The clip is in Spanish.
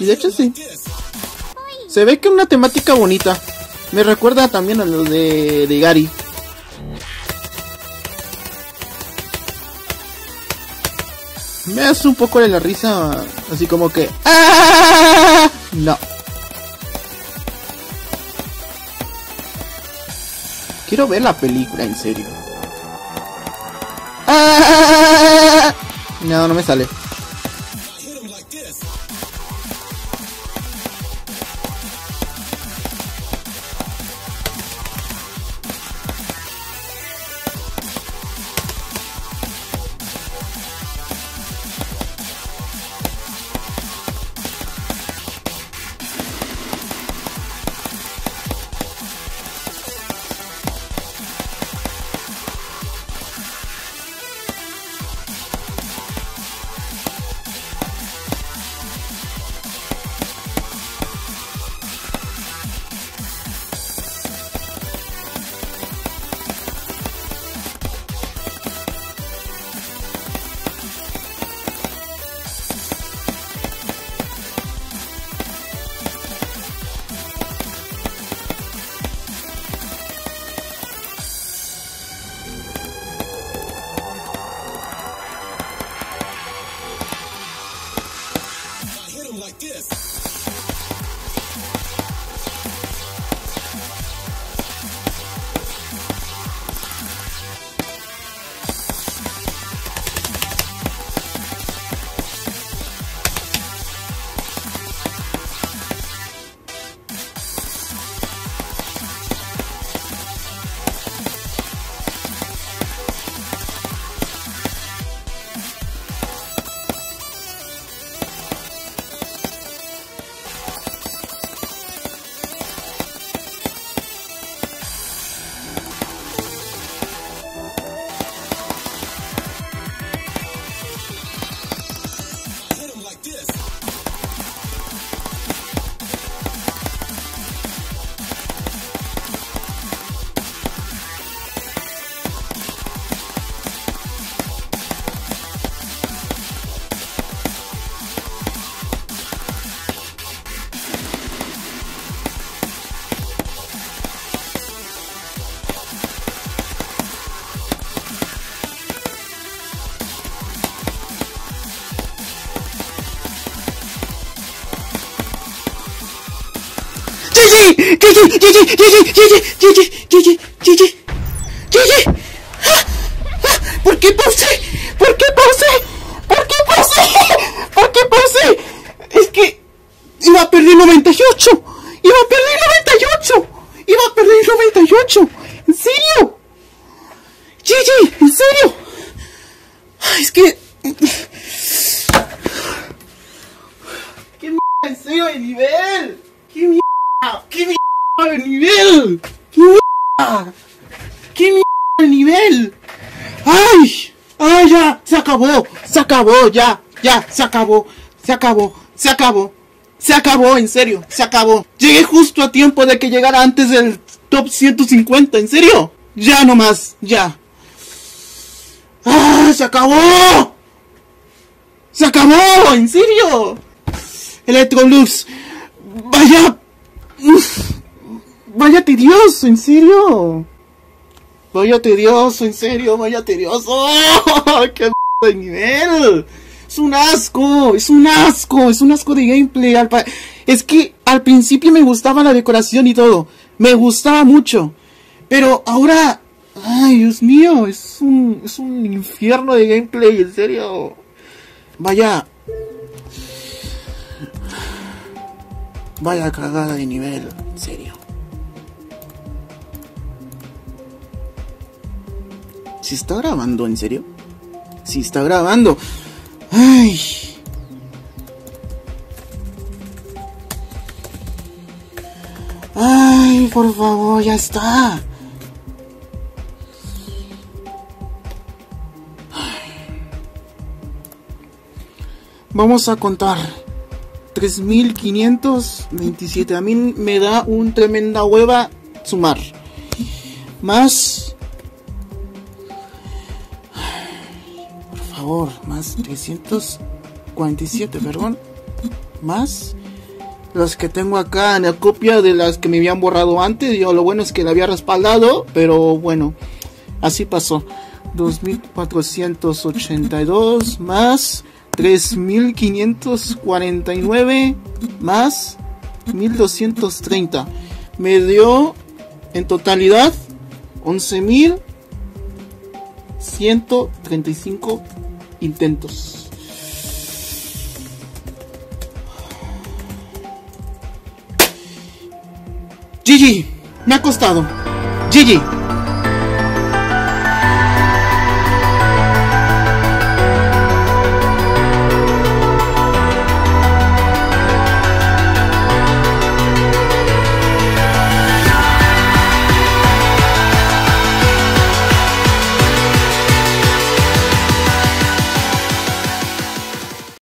Y de hecho sí. Se ve que una temática bonita. Me recuerda también a lo de, de Gary. Me hace un poco de la risa, así como que... ¡Ah! No. Quiero ver la película, en serio. ¡Ah! No, no me sale. like this. ¿Por qué pausé? ¿Por qué pausé? ¿Por qué pausé? ¿Por qué pausé? Es que iba a perder 98. Iba a perder 98. Iba a perder 98. ¿En serio? Gigi, ¿en serio? Es que... ¿Qué mierda? ¿En serio el nivel? ¿Qué mierda? ¿Qué mierda? el nivel! ¡Qué mierda! ¡Qué el nivel! ¡Ay! ¡Ay, ya! ¡Se acabó! ¡Se acabó! ¡Ya! ¡Ya! ¡Se acabó! ¡Se acabó! ¡Se acabó! ¡Se acabó! En serio, se acabó. Llegué justo a tiempo de que llegara antes del top 150, en serio. Ya nomás, ya. ¡Ah! ¡Se acabó! ¡Se acabó! ¡En serio! Electrolux. Vaya. Vaya tedioso, en serio. Vaya tedioso, en serio, vaya tedioso. ¡Qué m de nivel! Es un asco, es un asco, es un asco de gameplay. Es que al principio me gustaba la decoración y todo. Me gustaba mucho. Pero ahora, ay, Dios mío, es un, es un infierno de gameplay, en serio. Vaya. Vaya cagada de nivel, en serio. ¿Si está grabando, en serio? Si está grabando. Ay. Ay, por favor, ya está. Vamos a contar. 3527. A mí me da un tremenda hueva sumar. Más favor, más 347, perdón, más las que tengo acá en la copia de las que me habían borrado antes. Yo lo bueno es que la había respaldado, pero bueno, así pasó. 2482 más 3549 más 1230. Me dio en totalidad 11135 intentos. Gigi, me ha costado.